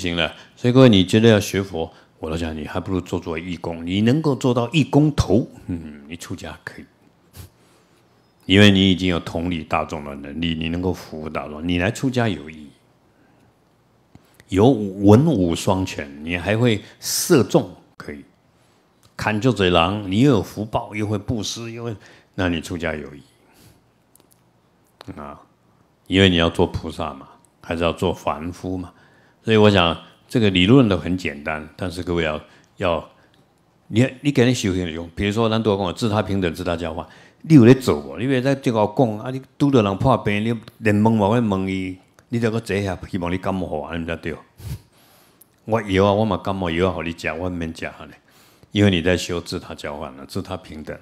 行了。所以各位，你觉得要学佛，我都讲你还不如做做义工。你能够做到义工头，嗯，你出家可以，因为你已经有同理大众的能力，你能够服务大众，你来出家有意义。有文武双全，你还会射中，可以砍就嘴狼，你又有福报，又会布施，又会，那你出家有意义啊！因为你要做菩萨嘛，还是要做凡夫嘛，所以我想这个理论都很简单，但是各位要要，你你给人修行的用，比如说咱多讲自他平等，自他交换，你有咧做？你别在这个讲啊，你拄到人破病，你连问嘛，会问伊。你这个坐下，希望你感冒啊，你才对。我药啊，我嘛感冒药啊，好你食，我免食哈咧，因为你在修自他交换了，自他平等。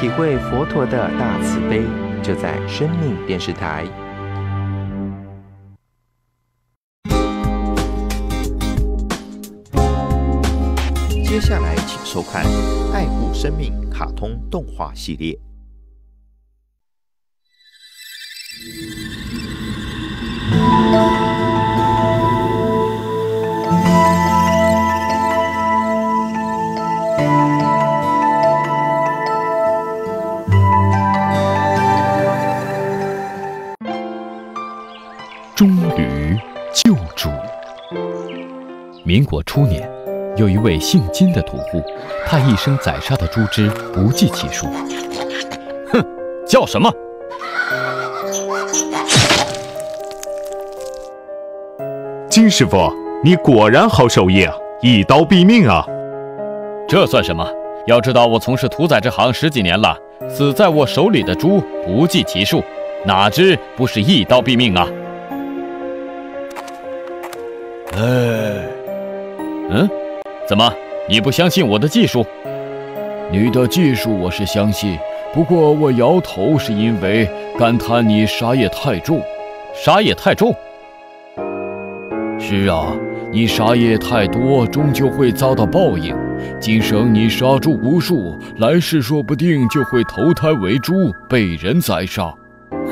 体会佛陀的大慈悲，就在生命电视台。接下来，请收看《爱护生命》卡通动画系列。民国初年。有一位姓金的屠户，他一生宰杀的猪只不计其数。哼，叫什么？金师傅，你果然好手艺啊，一刀毙命啊！这算什么？要知道我从事屠宰这行十几年了，死在我手里的猪不计其数，哪只不是一刀毙命啊？哎，嗯。怎么，你不相信我的技术？你的技术我是相信，不过我摇头是因为感叹你杀业太重。杀业太重？是啊，你杀业太多，终究会遭到报应。今生你杀猪无数，来世说不定就会投胎为猪，被人宰杀。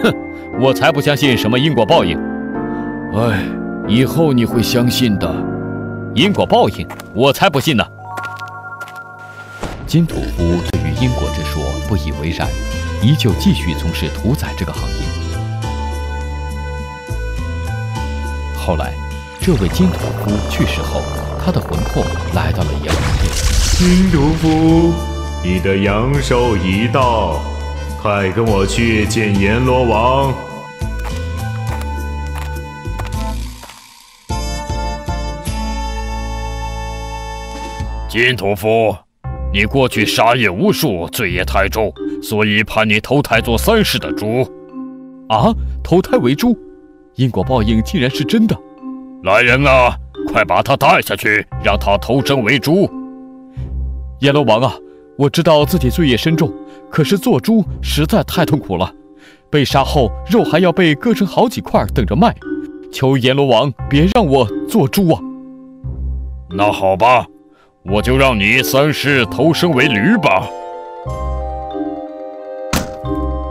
哼，我才不相信什么因果报应。哎，以后你会相信的。因果报应，我才不信呢！金屠夫对于因果之说不以为然，依旧继续从事屠宰这个行业。后来，这位金屠夫去世后，他的魂魄来到了阎王殿。金屠夫，你的阳寿已到，快跟我去见阎罗王！金屠夫，你过去杀业无数，罪业太重，所以判你投胎做三世的猪。啊，投胎为猪，因果报应竟然是真的！来人啊，快把他带下去，让他投生为猪。阎罗王啊，我知道自己罪业深重，可是做猪实在太痛苦了，被杀后肉还要被割成好几块等着卖，求阎罗王别让我做猪啊！那好吧。我就让你三世投生为驴吧。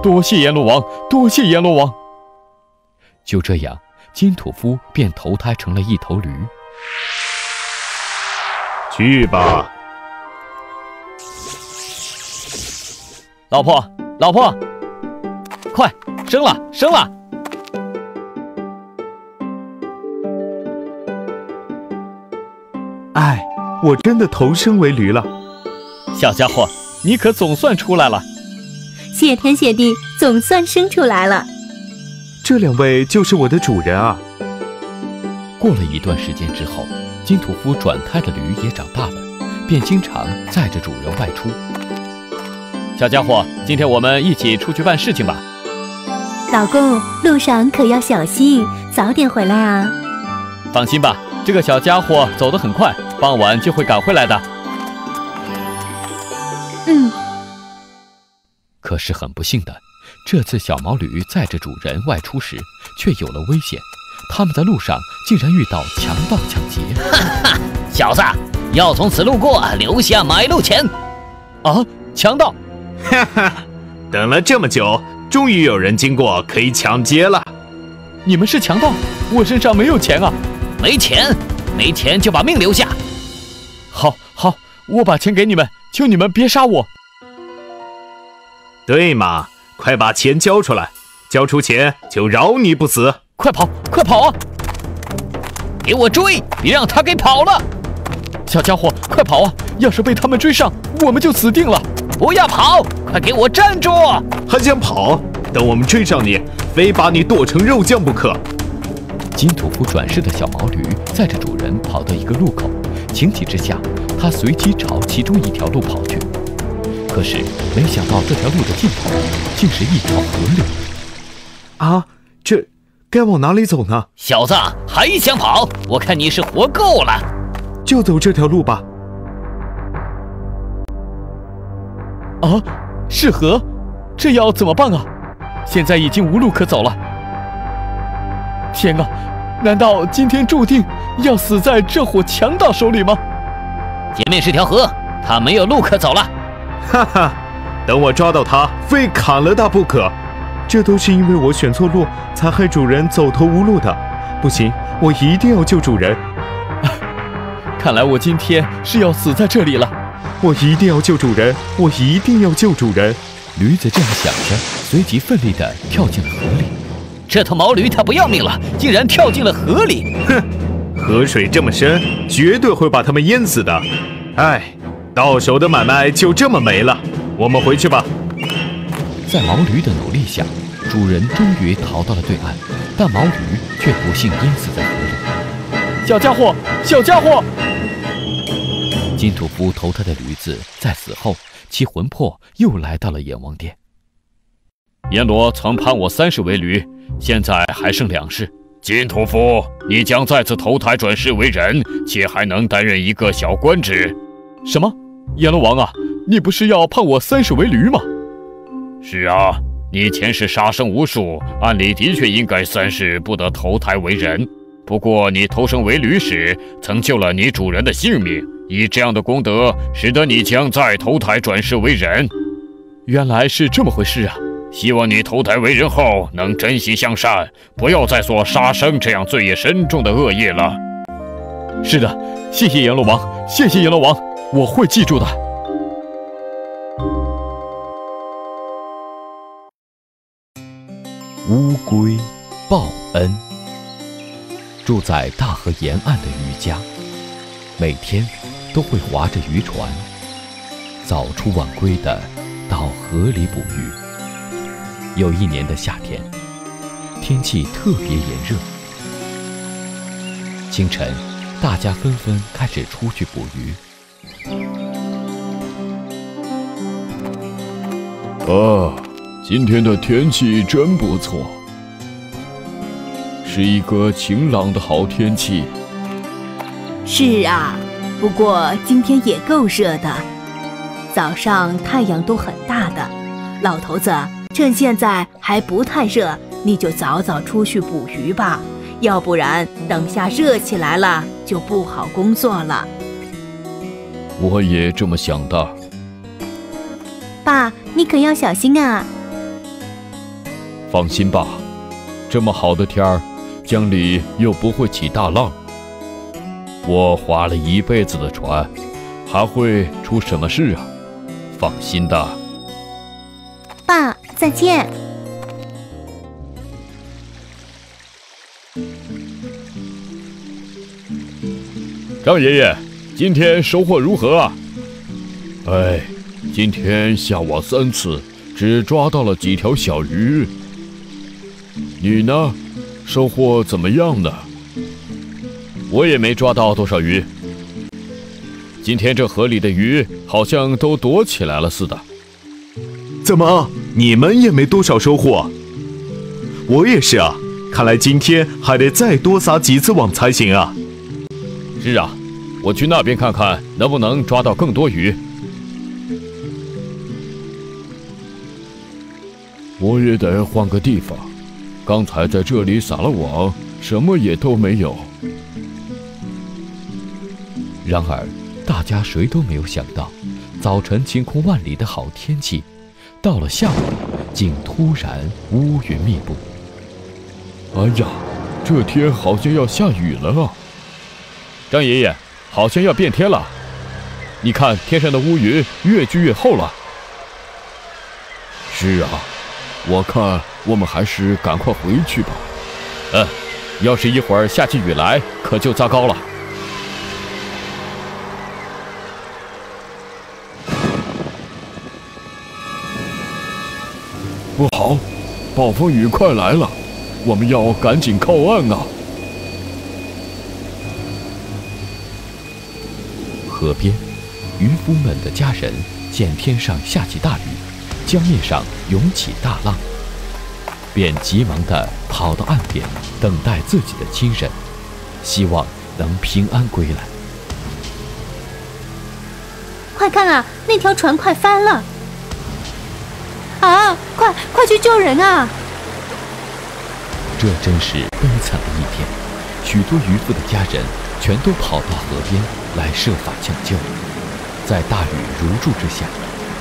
多谢阎罗王，多谢阎罗王。就这样，金土夫便投胎成了一头驴。去吧，老婆，老婆，快生了，生了。我真的投生为驴了，小家伙，你可总算出来了。谢天谢地，总算生出来了。这两位就是我的主人啊。过了一段时间之后，金屠夫转胎的驴也长大了，便经常载着主人外出。小家伙，今天我们一起出去办事情吧。老公，路上可要小心，早点回来啊。放心吧，这个小家伙走得很快。傍晚就会赶回来的。嗯。可是很不幸的，这次小毛驴载着主人外出时，却有了危险。他们在路上竟然遇到强盗抢劫。哈哈，小子，要从此路过，留下买路钱。啊，强盗！哈哈，等了这么久，终于有人经过可以抢劫了。你们是强盗？我身上没有钱啊！没钱，没钱就把命留下。好，好，我把钱给你们，求你们别杀我。对嘛，快把钱交出来，交出钱就饶你不死。快跑，快跑啊！给我追，别让他给跑了。小家伙，快跑啊！要是被他们追上，我们就死定了。不要跑，快给我站住！还想跑？等我们追上你，非把你剁成肉酱不可！金土夫转世的小毛驴载着主人跑到一个路口，情急之下，他随即朝其中一条路跑去。可是没想到这条路的尽头竟是一条河流。啊，这该往哪里走呢？小子，还想跑？我看你是活够了！就走这条路吧。啊，是河，这要怎么办啊？现在已经无路可走了。天啊，难道今天注定要死在这伙强盗手里吗？前面是条河，他没有路可走了。哈哈，等我抓到他，非砍了他不可。这都是因为我选错路，才害主人走投无路的。不行，我一定要救主人。看来我今天是要死在这里了。我一定要救主人，我一定要救主人。驴子这样想着，随即奋力地跳进了河里。这头毛驴，它不要命了，竟然跳进了河里！哼，河水这么深，绝对会把它们淹死的。哎，到手的买卖就这么没了。我们回去吧。在毛驴的努力下，主人终于逃到了对岸，但毛驴却不幸淹死在河里。小家伙，小家伙！金土夫投胎的驴子在死后，其魂魄又来到了阎王殿。阎罗曾判我三世为驴，现在还剩两世。金屠夫，你将再次投胎转世为人，且还能担任一个小官职。什么？阎罗王啊，你不是要判我三世为驴吗？是啊，你前世杀生无数，按理的确应该三世不得投胎为人。不过你投生为驴时，曾救了你主人的性命。以这样的功德，使得你将再投胎转世为人。原来是这么回事啊！希望你投胎为人后能珍惜向善，不要再做杀生这样罪业深重的恶业了。是的，谢谢阎罗王，谢谢阎罗王，我会记住的。乌龟报恩。住在大河沿岸的渔家，每天。都会划着渔船，早出晚归的到河里捕鱼。有一年的夏天，天气特别炎热。清晨，大家纷纷开始出去捕鱼。啊，今天的天气真不错，是一个晴朗的好天气。是啊。不过今天也够热的，早上太阳都很大的。老头子，趁现在还不太热，你就早早出去捕鱼吧，要不然等下热起来了就不好工作了。我也这么想的。爸，你可要小心啊！放心吧，这么好的天儿，江里又不会起大浪。我划了一辈子的船，还会出什么事啊？放心的，爸，再见。张爷爷，今天收获如何啊？哎，今天下网三次，只抓到了几条小鱼。你呢？收获怎么样呢？我也没抓到多少鱼。今天这河里的鱼好像都躲起来了似的。怎么，你们也没多少收获？我也是啊，看来今天还得再多撒几次网才行啊。是啊，我去那边看看能不能抓到更多鱼。我也得换个地方，刚才在这里撒了网，什么也都没有。然而，大家谁都没有想到，早晨晴空万里的好天气，到了下午，竟突然乌云密布。哎呀，这天好像要下雨了啊！张爷爷，好像要变天了。你看天上的乌云越聚越厚了。是啊，我看我们还是赶快回去吧。嗯，要是一会儿下起雨来，可就糟糕了。不好，暴风雨快来了，我们要赶紧靠岸啊！河边，渔夫们的家人见天上下起大雨，江面上涌起大浪，便急忙地跑到岸边，等待自己的亲人，希望能平安归来。快看啊，那条船快翻了！啊，快快去救人啊！这真是悲惨的一天，许多渔夫的家人全都跑到河边来设法抢救。在大雨如注之下，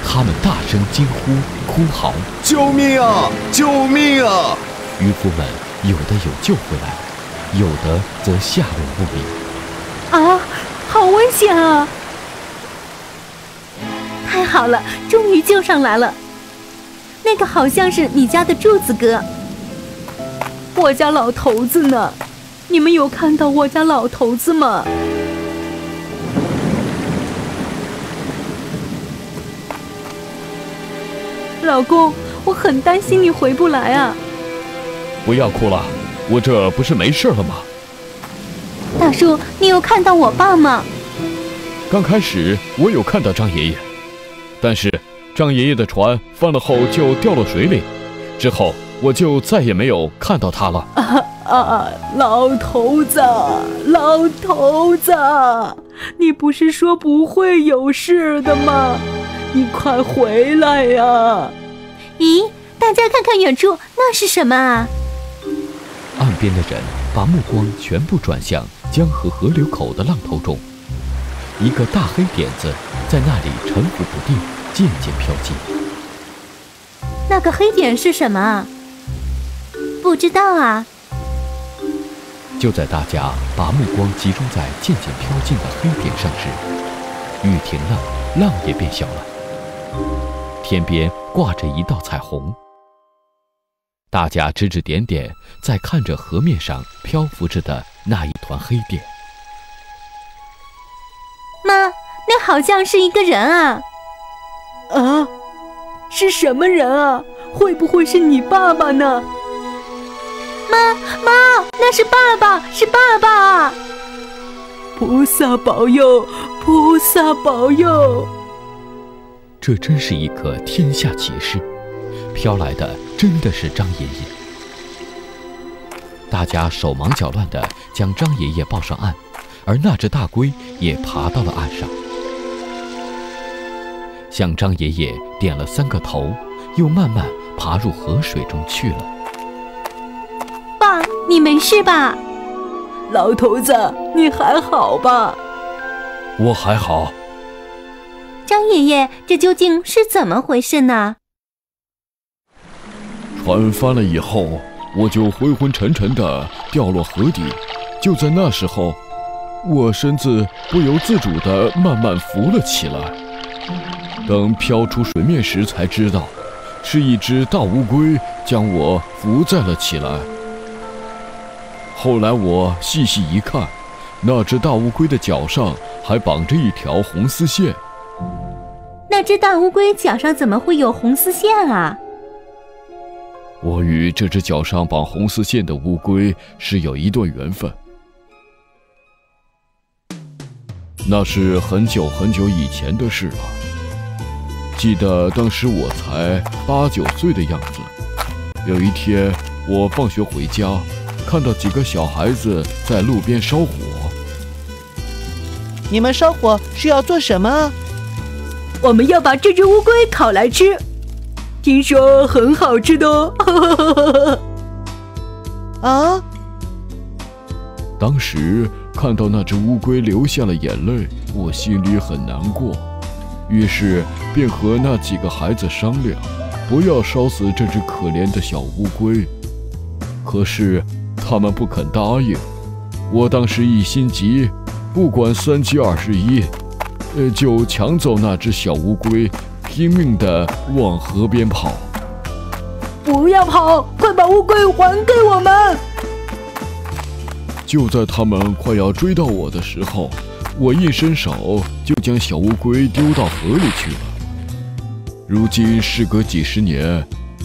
他们大声惊呼、哭嚎：“救命啊！救命啊！”渔夫们有的有救回来，有的则下落不明。啊，好危险啊！太好了，终于救上来了。那个好像是你家的柱子哥。我家老头子呢？你们有看到我家老头子吗？老公，我很担心你回不来啊。不要哭了，我这不是没事了吗？大叔，你有看到我爸吗？刚开始我有看到张爷爷，但是张爷爷的船翻了后就掉落水里，之后我就再也没有看到他了。啊啊！老头子，老头子，你不是说不会有事的吗？你快回来呀！咦，大家看看远处，那是什么啊？岸边的人把目光全部转向江河河流口的浪头中，一个大黑点子在那里沉浮不定，渐渐飘近。那个黑点是什么？不知道啊。就在大家把目光集中在渐渐飘近的黑点上时，雨停了，浪也变小了。天边挂着一道彩虹，大家指指点点，在看着河面上漂浮着的那一团黑点。妈，那好像是一个人啊！啊，是什么人啊？会不会是你爸爸呢？妈妈，那是爸爸，是爸爸！菩萨保佑，菩萨保佑！这真是一个天下奇事，飘来的真的是张爷爷。大家手忙脚乱地将张爷爷抱上岸，而那只大龟也爬到了岸上，向张爷爷点了三个头，又慢慢爬入河水中去了。爸，你没事吧？老头子，你还好吧？我还好。张爷爷，这究竟是怎么回事呢？船翻了以后，我就昏昏沉沉的掉落河底。就在那时候，我身子不由自主的慢慢浮了起来。等飘出水面时，才知道是一只大乌龟将我浮在了起来。后来我细细一看，那只大乌龟的脚上还绑着一条红丝线。那只大乌龟脚上怎么会有红丝线啊？我与这只脚上绑红丝线的乌龟是有一段缘分。那是很久很久以前的事了。记得当时我才八九岁的样子。有一天，我放学回家，看到几个小孩子在路边烧火。你们烧火是要做什么？我们要把这只乌龟烤来吃，听说很好吃的哦。啊！当时看到那只乌龟流下了眼泪，我心里很难过，于是便和那几个孩子商量，不要烧死这只可怜的小乌龟。可是他们不肯答应。我当时一心急，不管三七二十一，呃，就抢走那只小乌龟，拼命地往河边跑。不要跑，快把乌龟还给我们！就在他们快要追到我的时候，我一伸手就将小乌龟丢到河里去了。如今事隔几十年，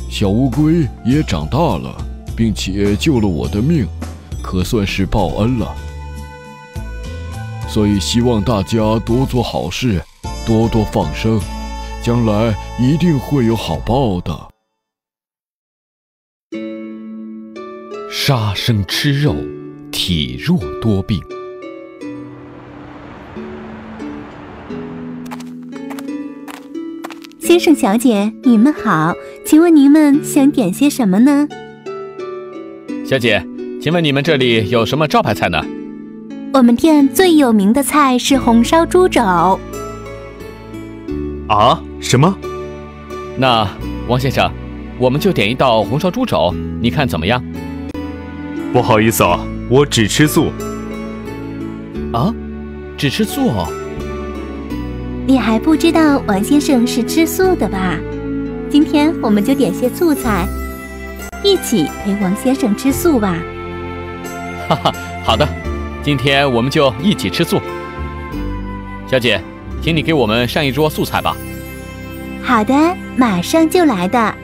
小乌龟也长大了，并且救了我的命。可算是报恩了，所以希望大家多做好事，多多放生，将来一定会有好报的。杀生吃肉，体弱多病。先生、小姐，你们好，请问你们想点些什么呢？小姐。请问你们这里有什么招牌菜呢？我们店最有名的菜是红烧猪肘。啊？什么？那王先生，我们就点一道红烧猪肘，你看怎么样？不好意思啊，我只吃素。啊？只吃素？你还不知道王先生是吃素的吧？今天我们就点些素菜，一起陪王先生吃素吧。哈哈，好的，今天我们就一起吃素。小姐，请你给我们上一桌素菜吧。好的，马上就来的。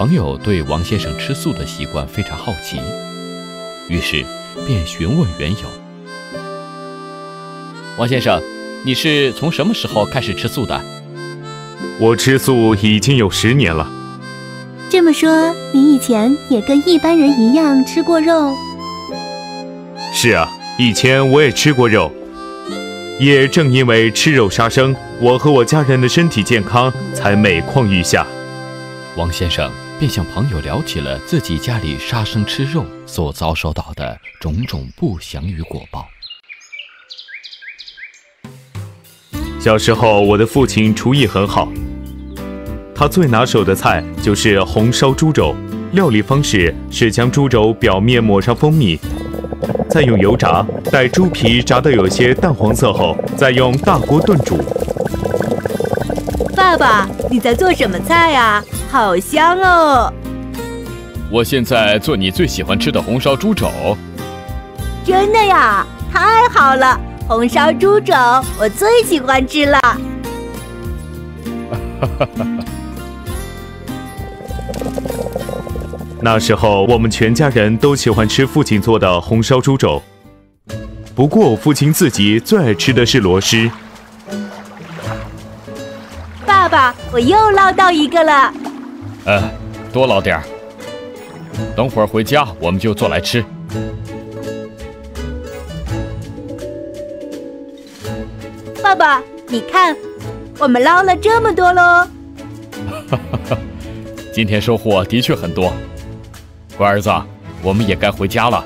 朋友对王先生吃素的习惯非常好奇，于是便询问缘由。王先生，你是从什么时候开始吃素的？我吃素已经有十年了。这么说，你以前也跟一般人一样吃过肉？是啊，以前我也吃过肉。也正因为吃肉杀生，我和我家人的身体健康才每况愈下。王先生便向朋友聊起了自己家里杀生吃肉所遭受到的种种不祥与果报。小时候，我的父亲厨艺很好。他最拿手的菜就是红烧猪肘，料理方式是将猪肘表面抹上蜂蜜，再用油炸，待猪皮炸得有些淡黄色后，再用大锅炖煮。爸爸，你在做什么菜呀？好香哦！我现在做你最喜欢吃的红烧猪肘。真的呀？太好了！红烧猪肘我最喜欢吃了。哈哈哈哈。那时候，我们全家人都喜欢吃父亲做的红烧猪肘。不过，我父亲自己最爱吃的是螺蛳。爸爸，我又捞到一个了。呃，多捞点儿。等会儿回家我们就做来吃。爸爸，你看，我们捞了这么多喽。哈哈哈，今天收获的确很多。乖儿子，我们也该回家了。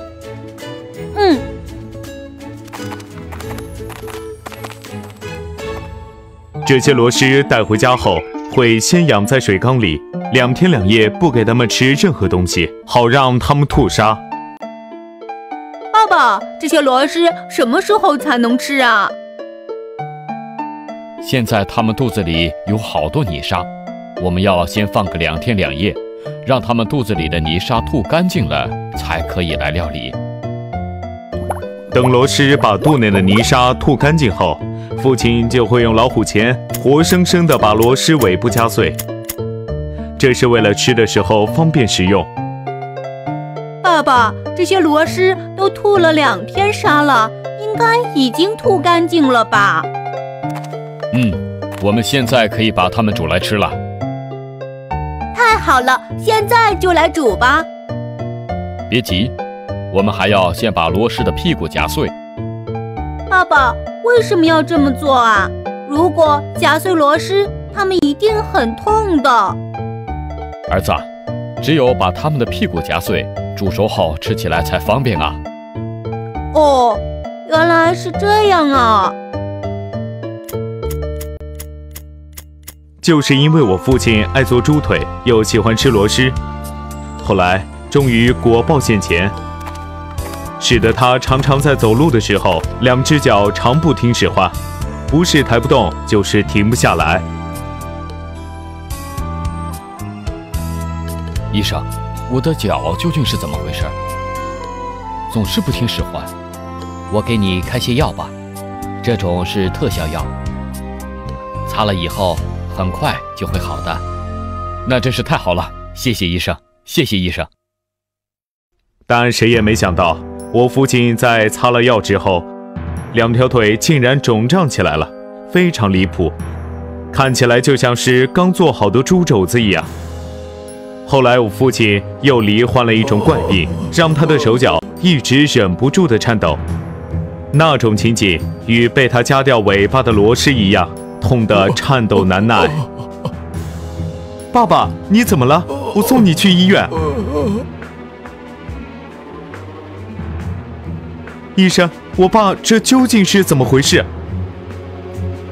这些螺蛳带回家后，会先养在水缸里，两天两夜不给它们吃任何东西，好让它们吐沙。爸爸，这些螺蛳什么时候才能吃啊？现在它们肚子里有好多泥沙，我们要先放个两天两夜。让它们肚子里的泥沙吐干净了，才可以来料理。等螺蛳把肚内的泥沙吐干净后，父亲就会用老虎钳活生生的把螺蛳尾部夹碎，这是为了吃的时候方便食用。爸爸，这些螺蛳都吐了两天沙了，应该已经吐干净了吧？嗯，我们现在可以把它们煮来吃了。太好了，现在就来煮吧。别急，我们还要先把螺蛳的屁股夹碎。爸爸，为什么要这么做啊？如果夹碎螺丝，他们一定很痛的。儿子，只有把他们的屁股夹碎，煮熟后吃起来才方便啊。哦，原来是这样啊。就是因为我父亲爱做猪腿，又喜欢吃螺蛳。后来终于果报现前，使得他常常在走路的时候，两只脚常不听使唤，不是抬不动，就是停不下来。医生，我的脚究竟是怎么回事？总是不听使唤。我给你开些药吧，这种是特效药，擦了以后很快就会好的。那真是太好了，谢谢医生，谢谢医生。但谁也没想到，我父亲在擦了药之后，两条腿竟然肿胀起来了，非常离谱，看起来就像是刚做好的猪肘子一样。后来我父亲又罹患了一种怪病，让他的手脚一直忍不住的颤抖，那种情景与被他夹掉尾巴的螺蛳一样，痛得颤抖难耐。爸爸，你怎么了？我送你去医院。医生，我爸这究竟是怎么回事？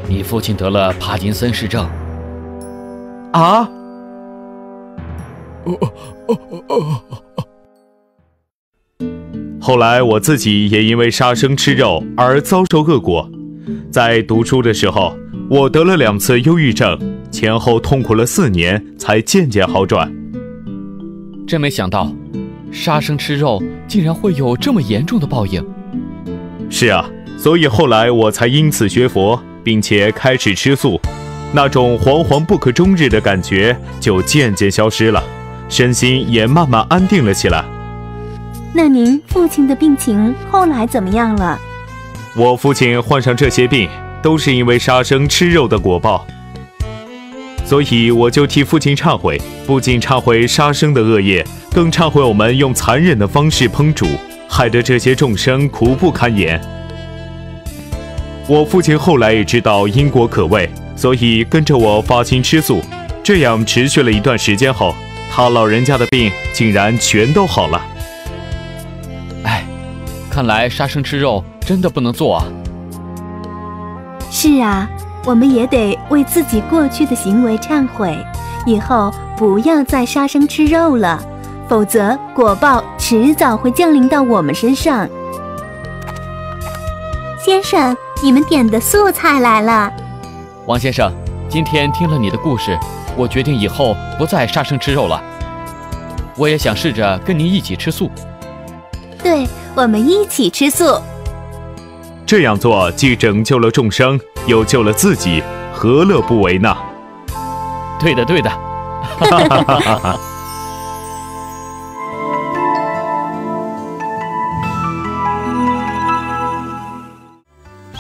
你父亲得了帕金森氏症。啊？哦哦哦哦后来我自己也因为杀生吃肉而遭受恶果。在读书的时候，我得了两次忧郁症，前后痛苦了四年，才渐渐好转。真没想到，杀生吃肉竟然会有这么严重的报应。是啊，所以后来我才因此学佛，并且开始吃素，那种惶惶不可终日的感觉就渐渐消失了。身心也慢慢安定了起来。那您父亲的病情后来怎么样了？我父亲患上这些病，都是因为杀生吃肉的果报。所以我就替父亲忏悔，不仅忏悔杀生的恶业，更忏悔我们用残忍的方式烹煮，害得这些众生苦不堪言。我父亲后来也知道因果可畏，所以跟着我发心吃素。这样持续了一段时间后。他老人家的病竟然全都好了。哎，看来杀生吃肉真的不能做啊。是啊，我们也得为自己过去的行为忏悔，以后不要再杀生吃肉了，否则果报迟早会降临到我们身上。先生，你们点的素菜来了。王先生，今天听了你的故事。我决定以后不再杀生吃肉了。我也想试着跟您一起吃素。对，我们一起吃素。这样做既拯救了众生，又救了自己，何乐不为呢？对的，对的。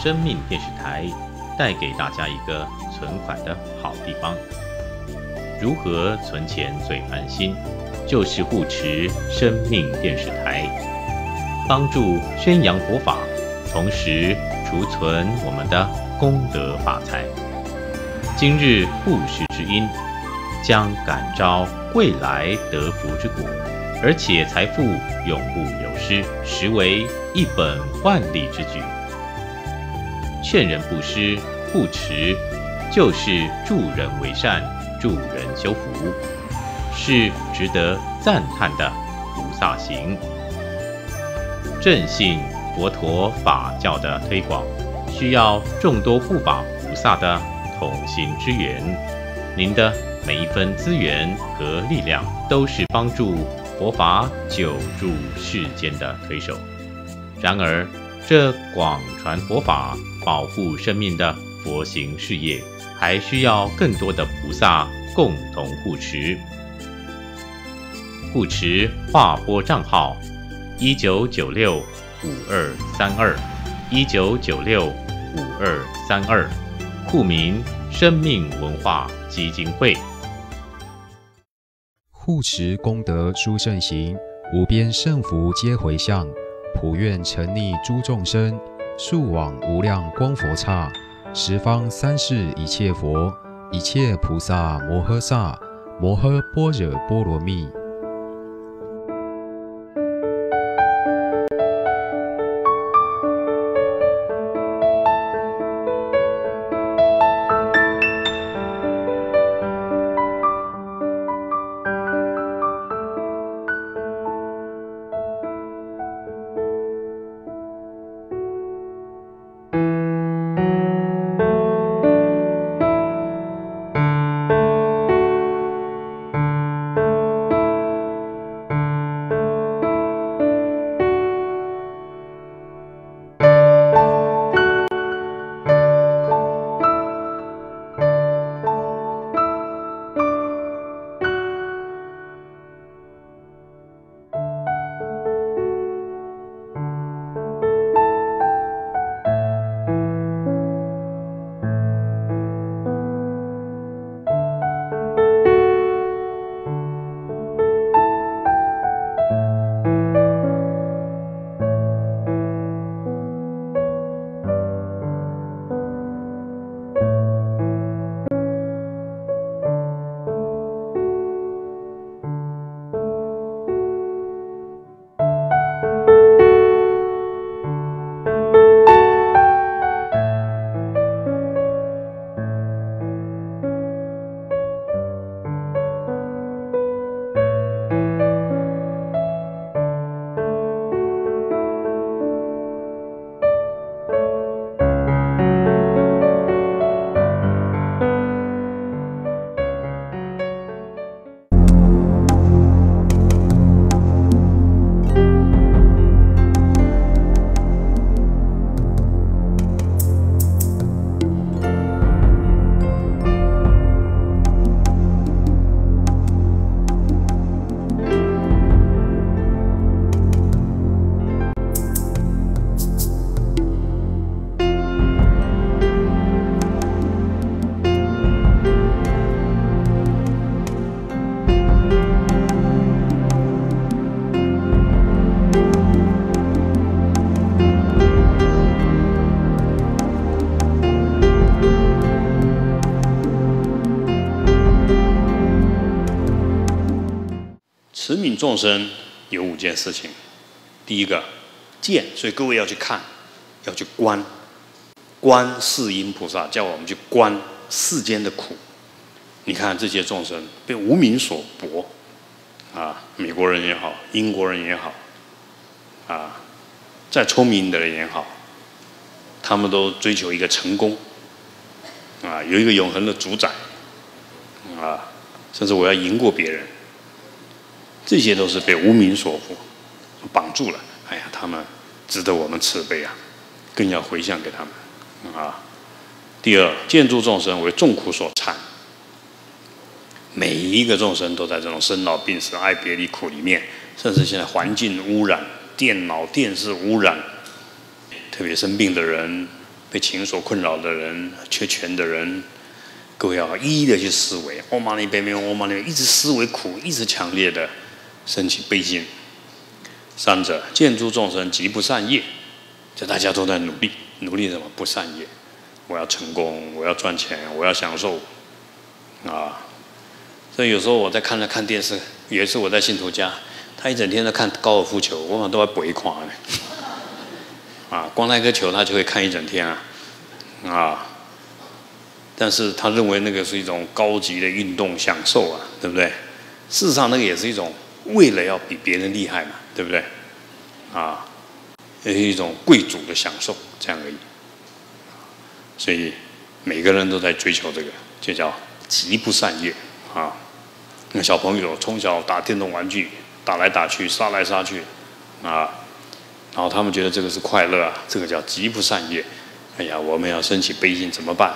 生命电视台带给大家一个存款的好地方。如何存钱最安心？就是护持生命电视台，帮助宣扬佛法，同时储存我们的功德法财。今日布施之因，将感召未来得福之果，而且财富永不流失，实为一本万利之举。劝人布施不持，就是助人为善。助人修福是值得赞叹的菩萨行。正信佛陀法教的推广，需要众多护法菩萨的同心支援。您的每一分资源和力量，都是帮助佛法久住世间的推手。然而，这广传佛法、保护生命的佛行事业。还需要更多的菩萨共同护持。护持划拨账号：一九九六五二三二一九九六五二三二，户名生命文化基金会。护持功德殊胜行，无边胜福皆回向，普愿沉溺诸众生，速往无量光佛刹。十方三世一切佛，一切菩萨摩诃萨，摩诃般若波罗蜜。众生有五件事情。第一个，见，所以各位要去看，要去观，观世音菩萨叫我们去观世间的苦。你看这些众生被无名所搏，啊，美国人也好，英国人也好，啊，再聪明的人也好，他们都追求一个成功，啊，有一个永恒的主宰，啊，甚至我要赢过别人。这些都是被无名所缚、绑住了。哎呀，他们值得我们慈悲啊，更要回向给他们啊。第二，建筑众生为众苦所缠，每一个众生都在这种生老病死、爱别离苦里面，甚至现在环境污染、电脑、电视污染，特别生病的人、被情所困扰的人、缺钱的人，各位要一一的去思维。欧玛尼贝贝，欧玛尼，一直思维苦，一直强烈的。升起悲心，三者见诸众生极不善业，这大家都在努力，努力什么？不善业，我要成功，我要赚钱，我要享受，啊！所以有时候我在看着看电视，有一次我在信徒家，他一整天在看高尔夫球，我们都要鬼垮呢，啊！光那颗球他就会看一整天啊，啊！但是他认为那个是一种高级的运动享受啊，对不对？事实上，那个也是一种。为了要比别人厉害嘛，对不对？啊，也是一种贵族的享受，这样而已。所以每个人都在追求这个，就叫极不善业啊。那小朋友从小打电动玩具，打来打去，杀来杀去啊，然后他们觉得这个是快乐啊，这个叫极不善业。哎呀，我们要升起悲心怎么办？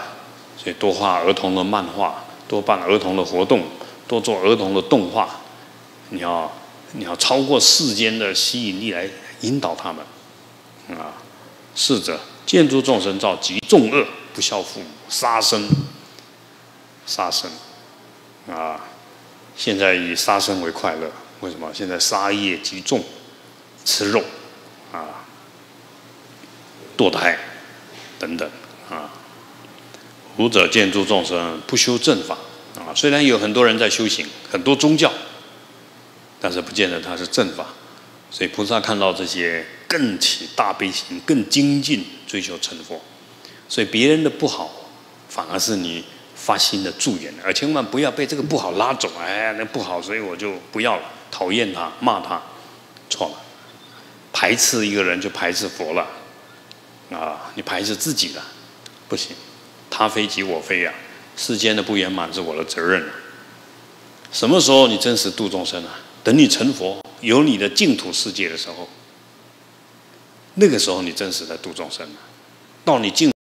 所以多画儿童的漫画，多办儿童的活动，多做儿童的动画。你要，你要超过世间的吸引力来引导他们，啊，四者见诸众生造极重恶，不孝父母，杀生，杀生，啊，现在以杀生为快乐，为什么？现在杀业极重，吃肉，啊，堕胎，等等，啊，五者见诸众生不修正法，啊，虽然有很多人在修行，很多宗教。但是不见得他是正法，所以菩萨看到这些更起大悲心、更精进追求成佛，所以别人的不好，反而是你发心的助缘，而千万不要被这个不好拉走。哎，那不好，所以我就不要了，讨厌他，骂他，错了，排斥一个人就排斥佛了，啊，你排斥自己了，不行，他非即我非呀，世间的不圆满是我的责任。什么时候你真实度众生啊？等你成佛，有你的净土世界的时候，那个时候你真实的度众生了。到你净